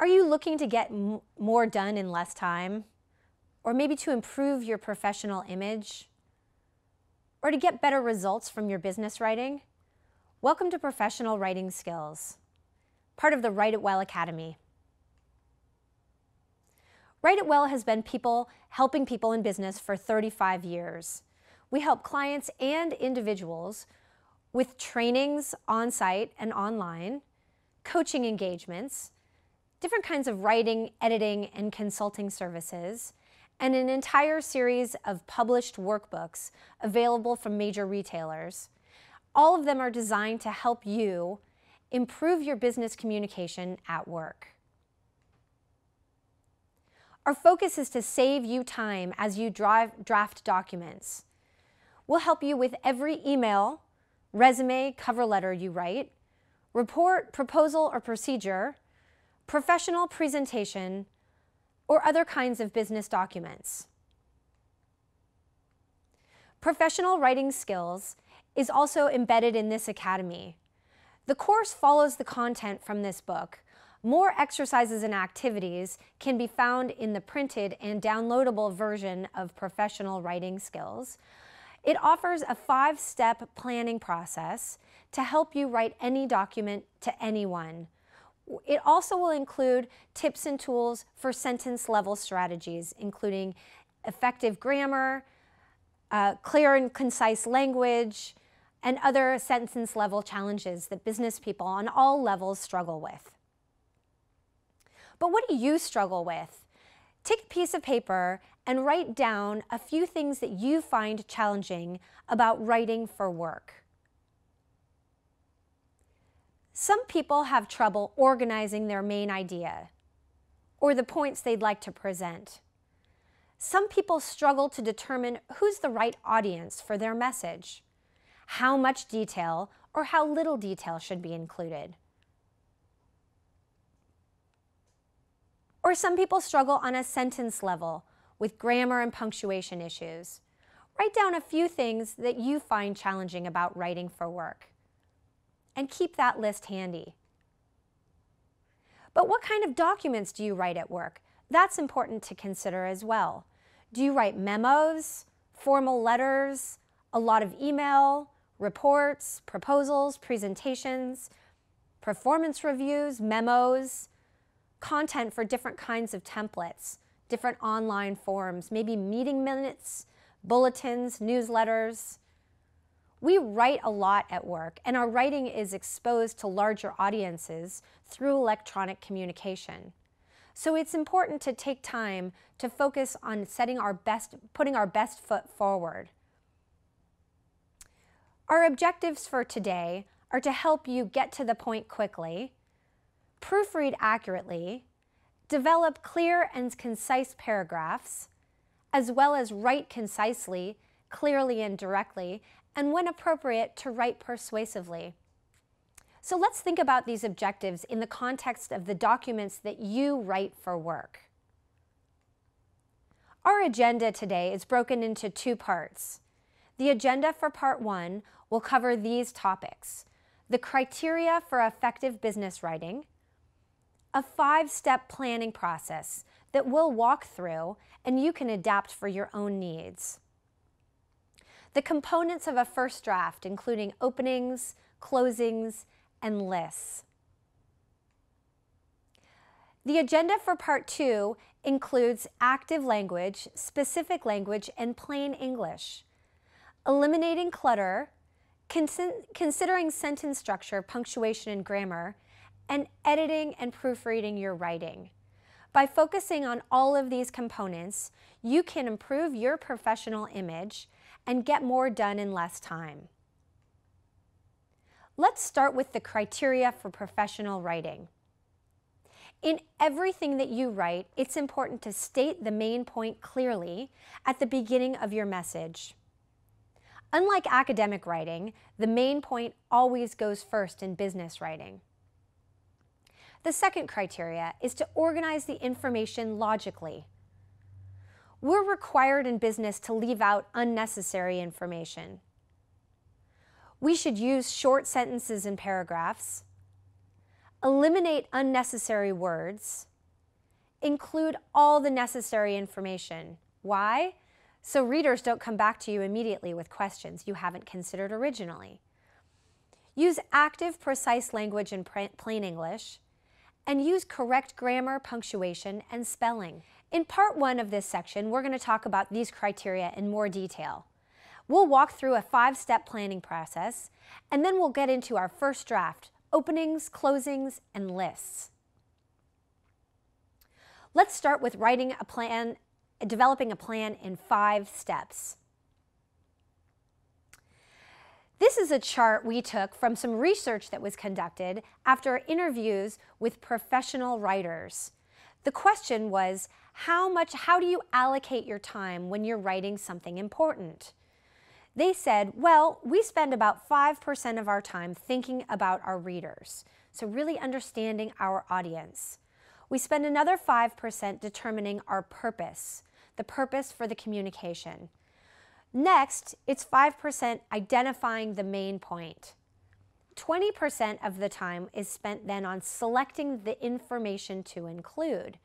Are you looking to get more done in less time? Or maybe to improve your professional image? Or to get better results from your business writing? Welcome to Professional Writing Skills, part of the Write It Well Academy. Write It Well has been people helping people in business for 35 years. We help clients and individuals with trainings on site and online, coaching engagements, different kinds of writing, editing, and consulting services, and an entire series of published workbooks available from major retailers. All of them are designed to help you improve your business communication at work. Our focus is to save you time as you drive, draft documents. We'll help you with every email, resume, cover letter you write, report, proposal, or procedure, professional presentation, or other kinds of business documents. Professional writing skills is also embedded in this academy. The course follows the content from this book. More exercises and activities can be found in the printed and downloadable version of Professional Writing Skills. It offers a five-step planning process to help you write any document to anyone it also will include tips and tools for sentence level strategies, including effective grammar, uh, clear and concise language, and other sentence level challenges that business people on all levels struggle with. But what do you struggle with? Take a piece of paper and write down a few things that you find challenging about writing for work. Some people have trouble organizing their main idea or the points they'd like to present. Some people struggle to determine who's the right audience for their message, how much detail or how little detail should be included. Or some people struggle on a sentence level with grammar and punctuation issues. Write down a few things that you find challenging about writing for work and keep that list handy. But what kind of documents do you write at work? That's important to consider as well. Do you write memos, formal letters, a lot of email, reports, proposals, presentations, performance reviews, memos, content for different kinds of templates, different online forms, maybe meeting minutes, bulletins, newsletters, we write a lot at work, and our writing is exposed to larger audiences through electronic communication. So it's important to take time to focus on setting our best, putting our best foot forward. Our objectives for today are to help you get to the point quickly, proofread accurately, develop clear and concise paragraphs, as well as write concisely, clearly and directly, and when appropriate, to write persuasively. So let's think about these objectives in the context of the documents that you write for work. Our agenda today is broken into two parts. The agenda for part one will cover these topics. The criteria for effective business writing, a five-step planning process that we'll walk through and you can adapt for your own needs. The components of a first draft, including openings, closings, and lists. The agenda for part two includes active language, specific language, and plain English. Eliminating clutter, considering sentence structure, punctuation, and grammar, and editing and proofreading your writing. By focusing on all of these components, you can improve your professional image and get more done in less time. Let's start with the criteria for professional writing. In everything that you write, it's important to state the main point clearly at the beginning of your message. Unlike academic writing, the main point always goes first in business writing. The second criteria is to organize the information logically. We're required in business to leave out unnecessary information. We should use short sentences and paragraphs, eliminate unnecessary words, include all the necessary information. Why? So readers don't come back to you immediately with questions you haven't considered originally. Use active, precise language in plain English, and use correct grammar, punctuation, and spelling. In part one of this section, we're going to talk about these criteria in more detail. We'll walk through a five-step planning process, and then we'll get into our first draft, openings, closings, and lists. Let's start with writing a plan, developing a plan in five steps. This is a chart we took from some research that was conducted after interviews with professional writers. The question was, how much, how do you allocate your time when you're writing something important? They said, well, we spend about 5% of our time thinking about our readers. So really understanding our audience. We spend another 5% determining our purpose, the purpose for the communication. Next, it's 5% identifying the main point. 20% of the time is spent then on selecting the information to include.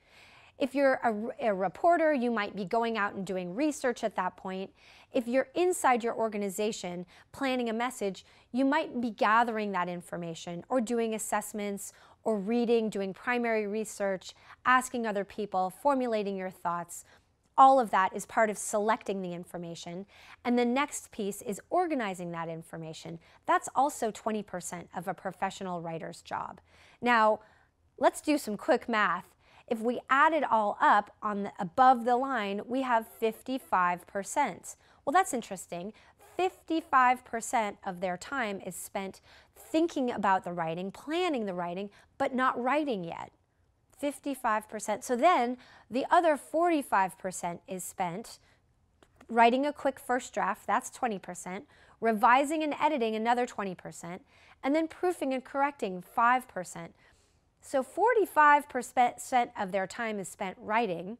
If you're a, a, reporter, you might be going out and doing research at that point. If you're inside your organization planning a message, you might be gathering that information or doing assessments or reading, doing primary research, asking other people, formulating your thoughts, all of that is part of selecting the information. And the next piece is organizing that information. That's also 20% of a professional writer's job. Now, let's do some quick math. If we add it all up on the, above the line, we have 55%. Well, that's interesting. 55% of their time is spent thinking about the writing, planning the writing, but not writing yet. 55%. So then the other 45% is spent writing a quick first draft, that's 20%, revising and editing another 20%, and then proofing and correcting 5%. So 45% of their time is spent writing,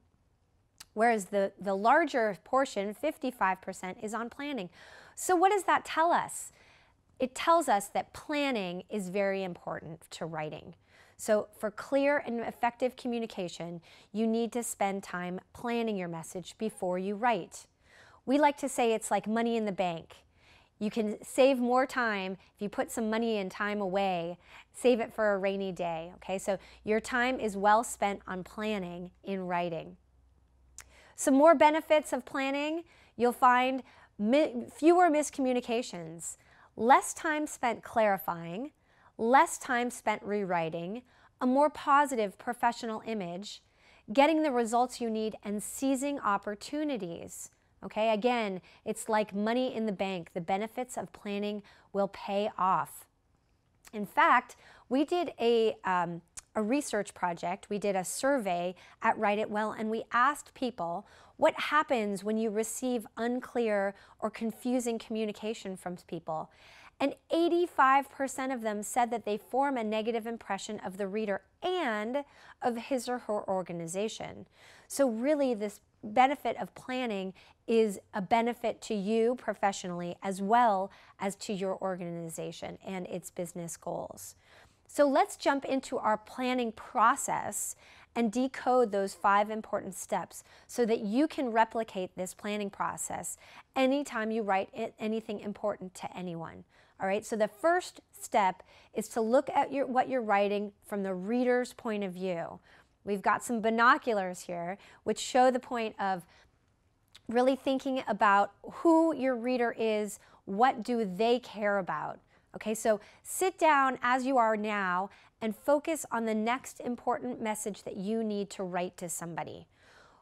whereas the, the larger portion, 55%, is on planning. So what does that tell us? It tells us that planning is very important to writing. So for clear and effective communication, you need to spend time planning your message before you write. We like to say it's like money in the bank. You can save more time if you put some money and time away, save it for a rainy day, okay? So your time is well spent on planning in writing. Some more benefits of planning, you'll find mi fewer miscommunications, less time spent clarifying, less time spent rewriting, a more positive professional image, getting the results you need, and seizing opportunities. Okay, again, it's like money in the bank. The benefits of planning will pay off. In fact, we did a, um, a research project. We did a survey at Write It Well, and we asked people what happens when you receive unclear or confusing communication from people. And 85% of them said that they form a negative impression of the reader and of his or her organization. So really this benefit of planning is a benefit to you professionally as well as to your organization and its business goals. So let's jump into our planning process and decode those five important steps so that you can replicate this planning process anytime you write anything important to anyone. All right, so the first step is to look at your, what you're writing from the reader's point of view. We've got some binoculars here which show the point of really thinking about who your reader is, what do they care about. Okay, so sit down as you are now and focus on the next important message that you need to write to somebody.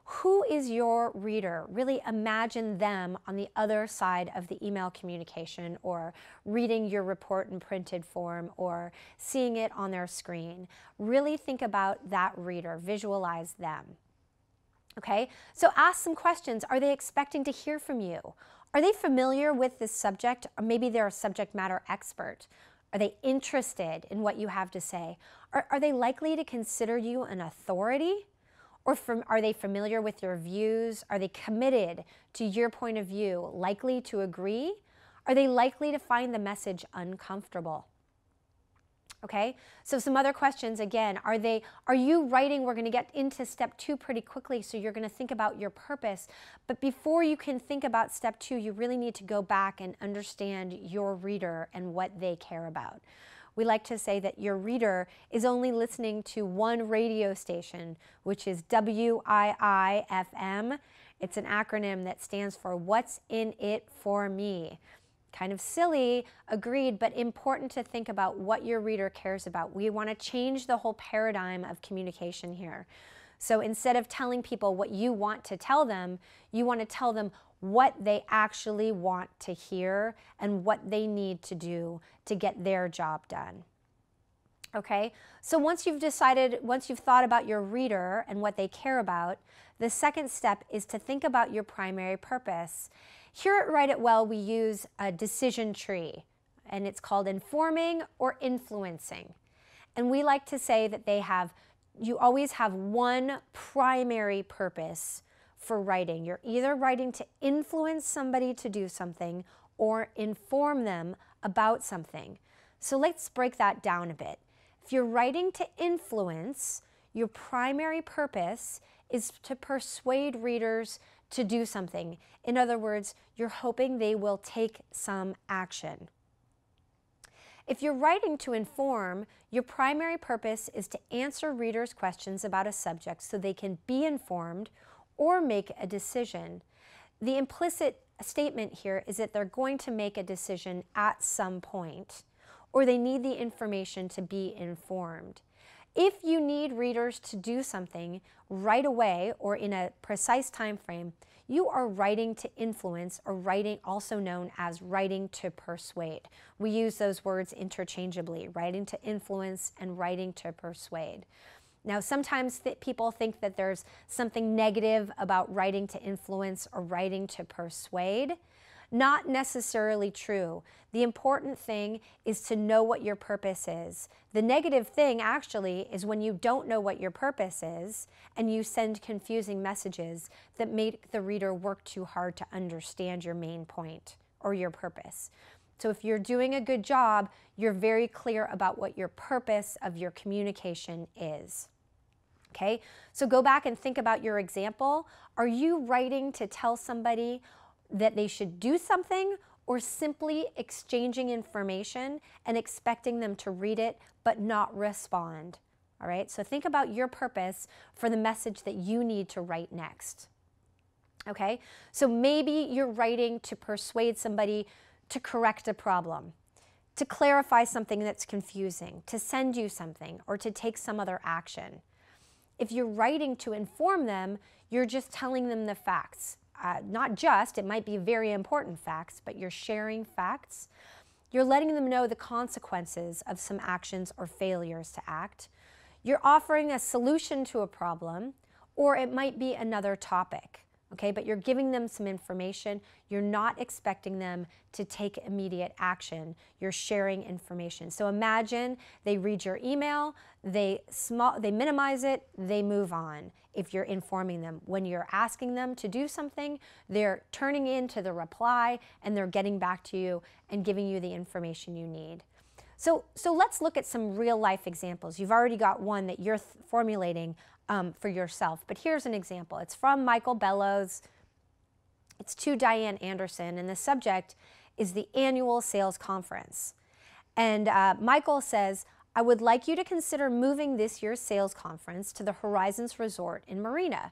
Who is your reader? Really imagine them on the other side of the email communication or reading your report in printed form or seeing it on their screen. Really think about that reader, visualize them. Okay, so ask some questions. Are they expecting to hear from you? Are they familiar with this subject? Or maybe they're a subject matter expert. Are they interested in what you have to say? Are, are they likely to consider you an authority? Or from, are they familiar with your views? Are they committed to your point of view, likely to agree? Are they likely to find the message uncomfortable? Okay, so some other questions again are they, are you writing? We're going to get into step two pretty quickly, so you're going to think about your purpose. But before you can think about step two, you really need to go back and understand your reader and what they care about. We like to say that your reader is only listening to one radio station, which is WIIFM. It's an acronym that stands for What's in It for Me. Kind of silly, agreed, but important to think about what your reader cares about. We want to change the whole paradigm of communication here. So instead of telling people what you want to tell them, you want to tell them what they actually want to hear and what they need to do to get their job done. Okay, so once you've decided, once you've thought about your reader and what they care about, the second step is to think about your primary purpose. Here at Write It Well, we use a decision tree, and it's called informing or influencing. And we like to say that they have, you always have one primary purpose for writing. You're either writing to influence somebody to do something or inform them about something. So let's break that down a bit. If you're writing to influence, your primary purpose is to persuade readers to do something. In other words, you're hoping they will take some action. If you're writing to inform, your primary purpose is to answer readers' questions about a subject so they can be informed or make a decision. The implicit statement here is that they're going to make a decision at some point, or they need the information to be informed. If you need readers to do something right away or in a precise time frame, you are writing to influence or writing also known as writing to persuade. We use those words interchangeably, writing to influence and writing to persuade. Now, sometimes th people think that there's something negative about writing to influence or writing to persuade. Not necessarily true. The important thing is to know what your purpose is. The negative thing actually is when you don't know what your purpose is and you send confusing messages that make the reader work too hard to understand your main point or your purpose. So if you're doing a good job, you're very clear about what your purpose of your communication is. Okay, so go back and think about your example. Are you writing to tell somebody that they should do something or simply exchanging information and expecting them to read it but not respond. All right, so think about your purpose for the message that you need to write next. Okay, so maybe you're writing to persuade somebody to correct a problem, to clarify something that's confusing, to send you something, or to take some other action. If you're writing to inform them, you're just telling them the facts uh, not just, it might be very important facts, but you're sharing facts. You're letting them know the consequences of some actions or failures to act. You're offering a solution to a problem, or it might be another topic okay? But you're giving them some information. You're not expecting them to take immediate action. You're sharing information. So imagine they read your email, they small, they minimize it, they move on. If you're informing them, when you're asking them to do something, they're turning into the reply and they're getting back to you and giving you the information you need. So, so let's look at some real life examples. You've already got one that you're formulating um, for yourself. But here's an example. It's from Michael Bellows. It's to Diane Anderson, and the subject is the annual sales conference. And uh, Michael says, I would like you to consider moving this year's sales conference to the Horizons Resort in Marina.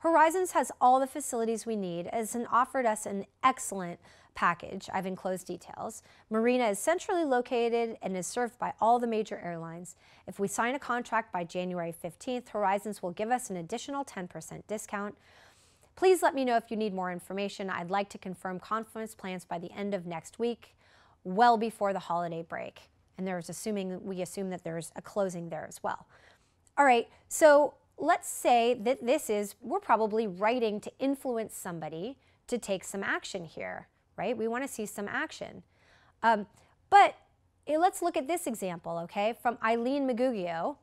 Horizons has all the facilities we need and offered us an excellent package. I've enclosed details. Marina is centrally located and is served by all the major airlines. If we sign a contract by January 15th, Horizons will give us an additional 10% discount. Please let me know if you need more information. I'd like to confirm conference plans by the end of next week, well before the holiday break. And there's assuming, we assume that there's a closing there as well. All right, so let's say that this is, we're probably writing to influence somebody to take some action here right? We want to see some action. Um, but eh, let's look at this example, okay, from Eileen Magugio.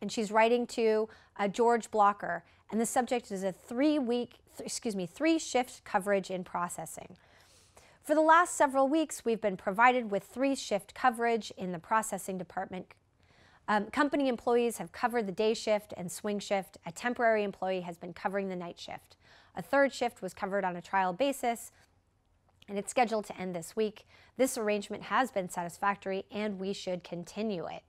And she's writing to uh, George Blocker. And the subject is a three week, th excuse me, three shift coverage in processing. For the last several weeks, we've been provided with three shift coverage in the processing department. Um, company employees have covered the day shift and swing shift. A temporary employee has been covering the night shift. A third shift was covered on a trial basis, and it's scheduled to end this week. This arrangement has been satisfactory, and we should continue it.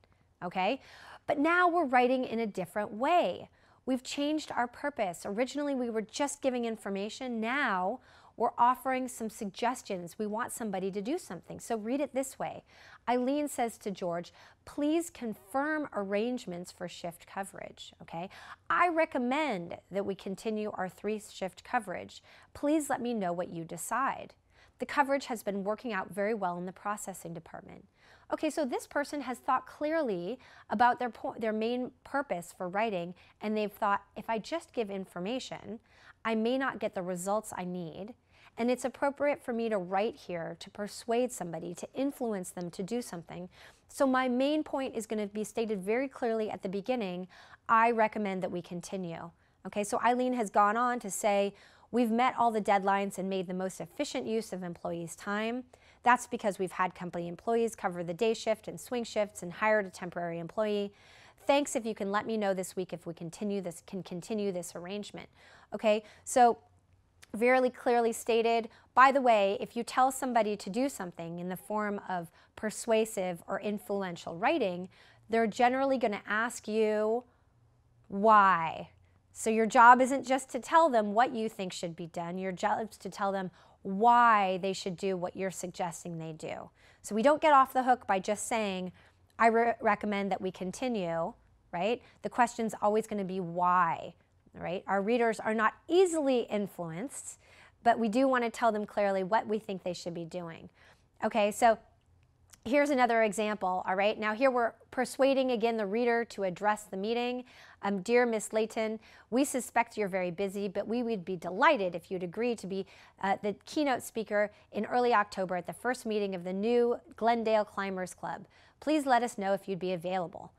Okay? But now we're writing in a different way. We've changed our purpose. Originally, we were just giving information. Now, we're offering some suggestions. We want somebody to do something. So read it this way. Eileen says to George, please confirm arrangements for shift coverage, okay? I recommend that we continue our three shift coverage. Please let me know what you decide. The coverage has been working out very well in the processing department. Okay, so this person has thought clearly about their, their main purpose for writing, and they've thought, if I just give information, I may not get the results I need, and it's appropriate for me to write here to persuade somebody, to influence them to do something. So my main point is going to be stated very clearly at the beginning. I recommend that we continue. Okay, so Eileen has gone on to say, we've met all the deadlines and made the most efficient use of employees' time. That's because we've had company employees cover the day shift and swing shifts and hired a temporary employee. Thanks if you can let me know this week if we continue this can continue this arrangement. Okay, so very clearly stated. By the way, if you tell somebody to do something in the form of persuasive or influential writing, they're generally going to ask you why. So your job isn't just to tell them what you think should be done, your job is to tell them why they should do what you're suggesting they do. So we don't get off the hook by just saying, I re recommend that we continue, right? The question's always going to be why right? Our readers are not easily influenced, but we do want to tell them clearly what we think they should be doing. Okay, so here's another example, all right? Now here we're persuading again the reader to address the meeting. Um, Dear Miss Layton, we suspect you're very busy, but we would be delighted if you'd agree to be uh, the keynote speaker in early October at the first meeting of the new Glendale Climbers Club. Please let us know if you'd be available.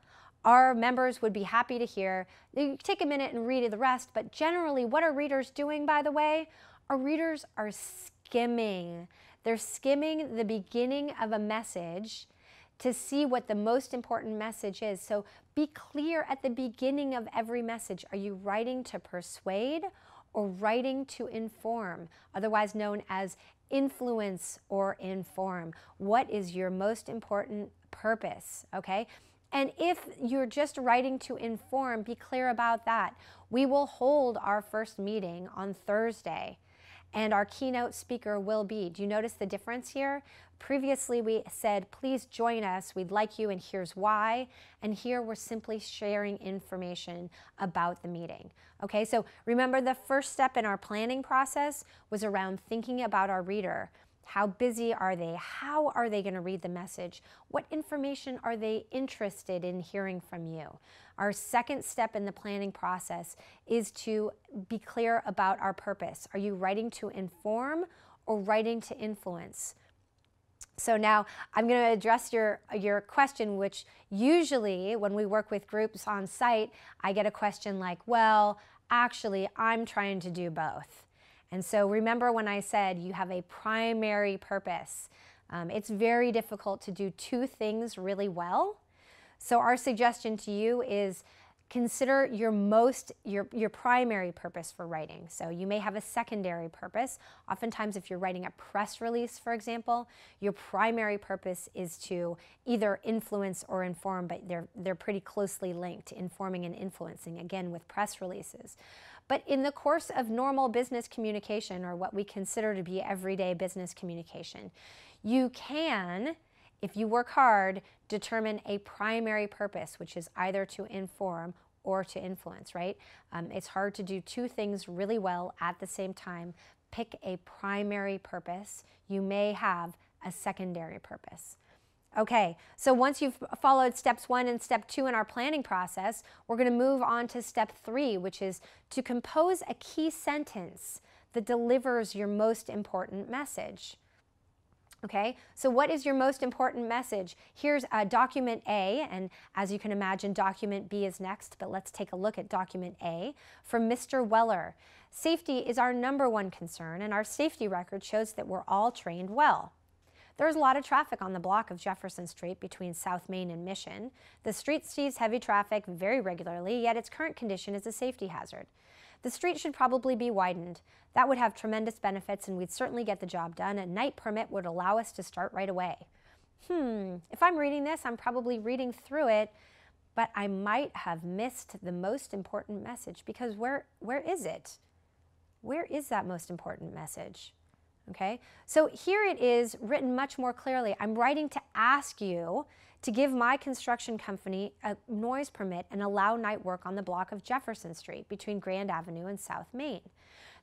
Our members would be happy to hear. You take a minute and read the rest, but generally, what are readers doing, by the way? Our readers are skimming. They're skimming the beginning of a message to see what the most important message is. So be clear at the beginning of every message. Are you writing to persuade or writing to inform, otherwise known as influence or inform? What is your most important purpose? Okay. And if you're just writing to inform, be clear about that. We will hold our first meeting on Thursday, and our keynote speaker will be. Do you notice the difference here? Previously, we said, please join us. We'd like you, and here's why. And here we're simply sharing information about the meeting. Okay, so remember the first step in our planning process was around thinking about our reader. How busy are they? How are they going to read the message? What information are they interested in hearing from you? Our second step in the planning process is to be clear about our purpose. Are you writing to inform or writing to influence? So now I'm going to address your, your question, which usually when we work with groups on site, I get a question like, well, actually, I'm trying to do both. And so remember when I said you have a primary purpose. Um, it's very difficult to do two things really well. So our suggestion to you is consider your most your your primary purpose for writing so you may have a secondary purpose oftentimes if you're writing a press release for example your primary purpose is to either influence or inform but they're they're pretty closely linked informing and influencing again with press releases but in the course of normal business communication, or what we consider to be everyday business communication, you can, if you work hard, determine a primary purpose, which is either to inform or to influence, right? Um, it's hard to do two things really well at the same time. Pick a primary purpose. You may have a secondary purpose. Okay, so once you've followed steps one and step two in our planning process, we're going to move on to step three, which is to compose a key sentence that delivers your most important message. Okay, so what is your most important message? Here's uh, document A, and as you can imagine, document B is next, but let's take a look at document A from Mr. Weller. Safety is our number one concern, and our safety record shows that we're all trained well. There's a lot of traffic on the block of Jefferson Street between South Main and Mission. The street sees heavy traffic very regularly, yet its current condition is a safety hazard. The street should probably be widened. That would have tremendous benefits and we'd certainly get the job done. A night permit would allow us to start right away. Hmm, if I'm reading this, I'm probably reading through it, but I might have missed the most important message because where, where is it? Where is that most important message? Okay, so here it is written much more clearly. I'm writing to ask you to give my construction company a noise permit and allow night work on the block of Jefferson Street between Grand Avenue and South Main.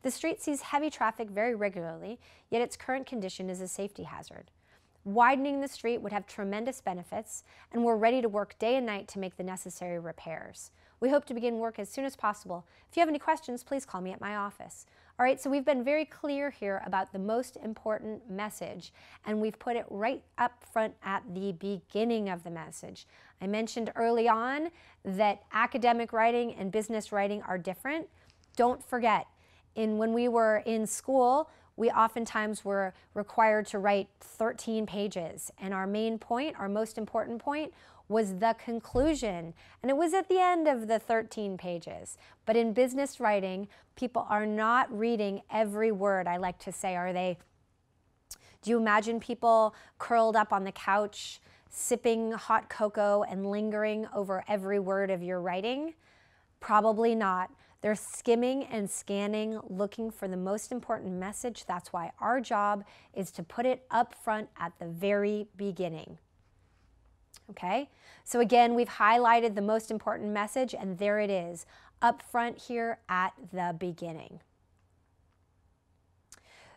The street sees heavy traffic very regularly, yet its current condition is a safety hazard. Widening the street would have tremendous benefits, and we're ready to work day and night to make the necessary repairs. We hope to begin work as soon as possible. If you have any questions, please call me at my office. All right, so we've been very clear here about the most important message, and we've put it right up front at the beginning of the message. I mentioned early on that academic writing and business writing are different. Don't forget, in when we were in school, we oftentimes were required to write 13 pages, and our main point, our most important point, was the conclusion. And it was at the end of the 13 pages. But in business writing, people are not reading every word. I like to say, are they? Do you imagine people curled up on the couch, sipping hot cocoa and lingering over every word of your writing? Probably not. They're skimming and scanning, looking for the most important message. That's why our job is to put it up front at the very beginning okay? So again, we've highlighted the most important message and there it is, up front here at the beginning.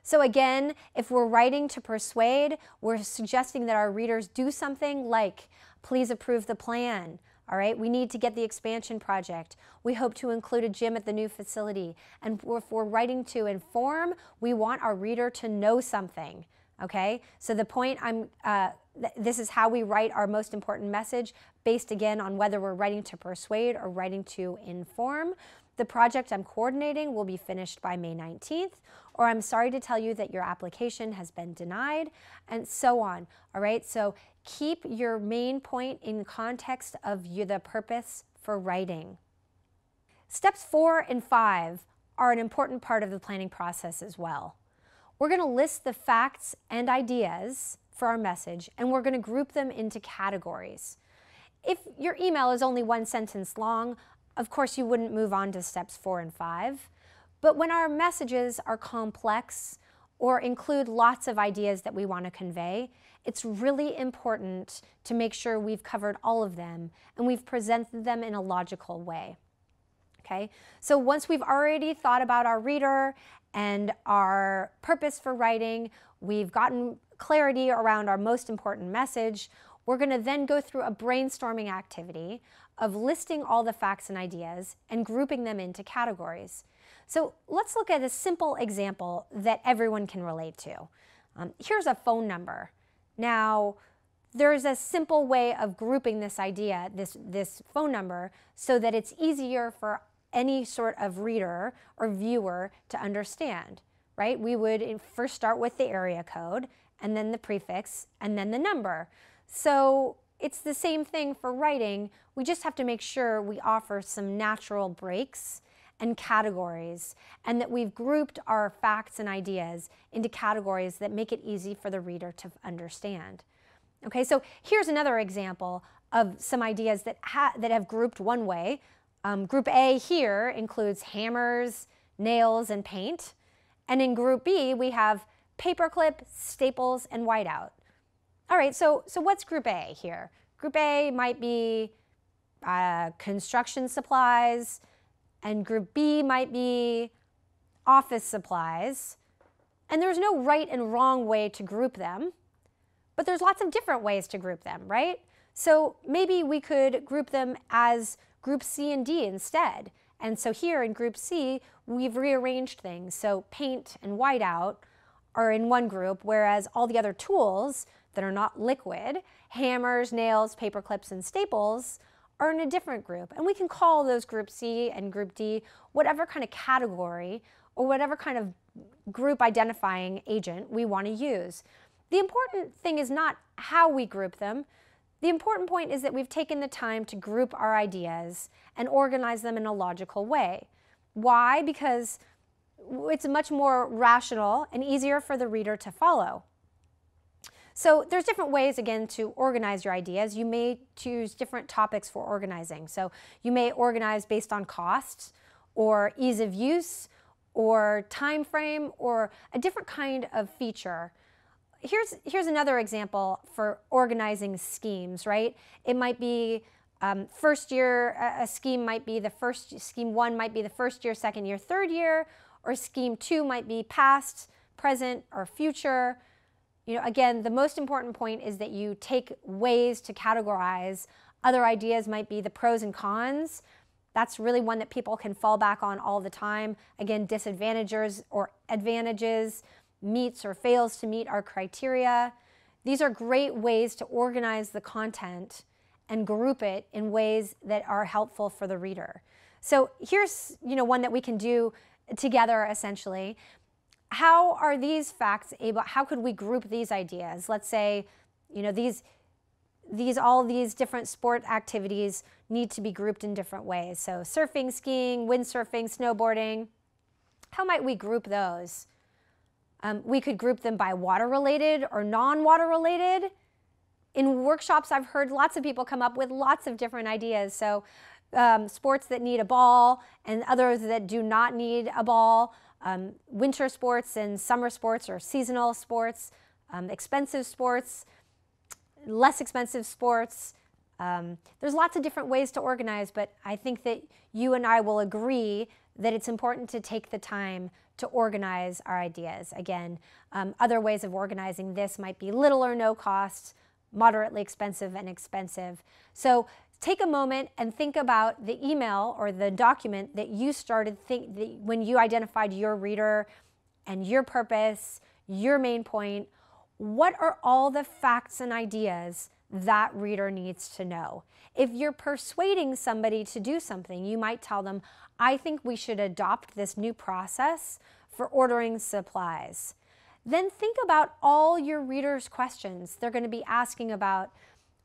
So again, if we're writing to persuade, we're suggesting that our readers do something like, please approve the plan, all right, we need to get the expansion project. We hope to include a gym at the new facility. And if we're writing to inform, we want our reader to know something okay? So the point I'm, uh, th this is how we write our most important message based again on whether we're writing to persuade or writing to inform. The project I'm coordinating will be finished by May 19th, or I'm sorry to tell you that your application has been denied, and so on, all right? So keep your main point in context of you, the purpose for writing. Steps four and five are an important part of the planning process as well. We're going to list the facts and ideas for our message, and we're going to group them into categories. If your email is only one sentence long, of course you wouldn't move on to steps four and five. But when our messages are complex or include lots of ideas that we want to convey, it's really important to make sure we've covered all of them and we've presented them in a logical way. Okay, so once we've already thought about our reader and our purpose for writing. We've gotten clarity around our most important message. We're going to then go through a brainstorming activity of listing all the facts and ideas and grouping them into categories. So let's look at a simple example that everyone can relate to. Um, here's a phone number. Now, there's a simple way of grouping this idea, this, this phone number, so that it's easier for any sort of reader or viewer to understand, right? We would first start with the area code and then the prefix and then the number. So it's the same thing for writing. We just have to make sure we offer some natural breaks and categories and that we've grouped our facts and ideas into categories that make it easy for the reader to understand. Okay, so here's another example of some ideas that, ha that have grouped one way, um, group A here includes hammers, nails, and paint. And in group B, we have paperclip, staples, and whiteout. All right, so, so what's group A here? Group A might be uh, construction supplies, and group B might be office supplies. And there's no right and wrong way to group them, but there's lots of different ways to group them, right? So maybe we could group them as group C and D instead. And so here in group C, we've rearranged things. So paint and whiteout are in one group, whereas all the other tools that are not liquid, hammers, nails, paper clips, and staples, are in a different group. And we can call those group C and group D whatever kind of category or whatever kind of group identifying agent we want to use. The important thing is not how we group them. The important point is that we've taken the time to group our ideas and organize them in a logical way. Why? Because it's much more rational and easier for the reader to follow. So there's different ways, again, to organize your ideas. You may choose different topics for organizing. So you may organize based on cost or ease of use or time frame or a different kind of feature. Here's, here's another example for organizing schemes, right? It might be um, first year, a scheme might be the first, scheme one might be the first year, second year, third year, or scheme two might be past, present, or future. You know, again, the most important point is that you take ways to categorize. Other ideas might be the pros and cons. That's really one that people can fall back on all the time. Again, disadvantages or advantages, meets or fails to meet our criteria. These are great ways to organize the content and group it in ways that are helpful for the reader. So here's you know one that we can do together essentially how are these facts able, how could we group these ideas? Let's say, you know, these, these, all these different sport activities need to be grouped in different ways. So surfing, skiing, windsurfing, snowboarding, how might we group those? Um, we could group them by water related or non-water related. In workshops, I've heard lots of people come up with lots of different ideas. So um, sports that need a ball and others that do not need a ball um, winter sports and summer sports or seasonal sports, um, expensive sports, less expensive sports. Um, there's lots of different ways to organize, but I think that you and I will agree that it's important to take the time to organize our ideas. Again, um, other ways of organizing this might be little or no cost, moderately expensive and expensive. So take a moment and think about the email or the document that you started think that when you identified your reader and your purpose, your main point. What are all the facts and ideas that reader needs to know? If you're persuading somebody to do something, you might tell them, I think we should adopt this new process for ordering supplies. Then think about all your readers' questions. They're going to be asking about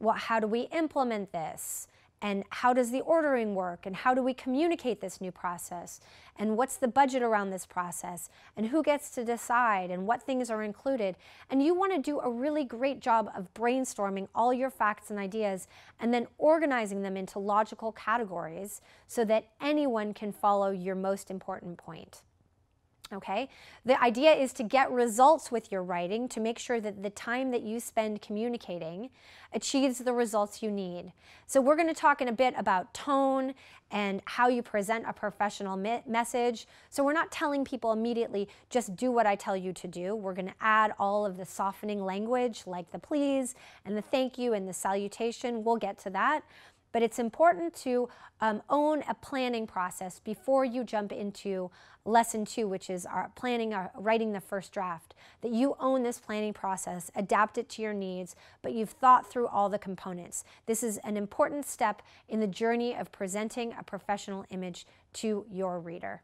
well, how do we implement this? And how does the ordering work? And how do we communicate this new process? And what's the budget around this process? And who gets to decide? And what things are included? And you want to do a really great job of brainstorming all your facts and ideas and then organizing them into logical categories so that anyone can follow your most important point okay? The idea is to get results with your writing to make sure that the time that you spend communicating achieves the results you need. So we're going to talk in a bit about tone and how you present a professional me message. So we're not telling people immediately, just do what I tell you to do. We're going to add all of the softening language like the please and the thank you and the salutation. We'll get to that but it's important to um, own a planning process before you jump into lesson two, which is our planning, our, writing the first draft. That you own this planning process, adapt it to your needs, but you've thought through all the components. This is an important step in the journey of presenting a professional image to your reader.